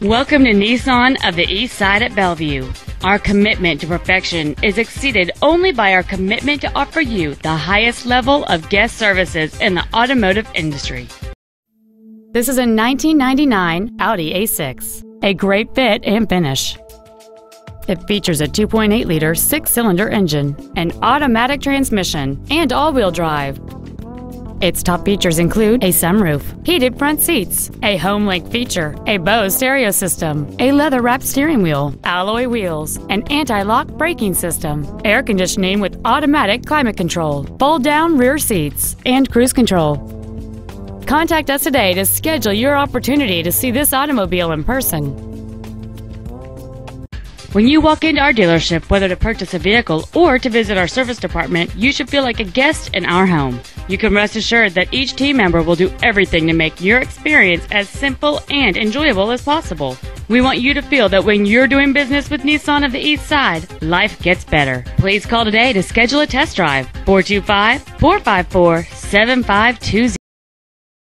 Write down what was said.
Welcome to Nissan of the East Side at Bellevue. Our commitment to perfection is exceeded only by our commitment to offer you the highest level of guest services in the automotive industry. This is a 1999 Audi A6, a great fit and finish. It features a 2.8 liter six cylinder engine, an automatic transmission, and all wheel drive. Its top features include a sunroof, heated front seats, a HomeLink feature, a Bose stereo system, a leather-wrapped steering wheel, alloy wheels, an anti-lock braking system, air conditioning with automatic climate control, fold-down rear seats, and cruise control. Contact us today to schedule your opportunity to see this automobile in person. When you walk into our dealership, whether to purchase a vehicle or to visit our service department, you should feel like a guest in our home. You can rest assured that each team member will do everything to make your experience as simple and enjoyable as possible. We want you to feel that when you're doing business with Nissan of the East Side, life gets better. Please call today to schedule a test drive. 425 454 7520.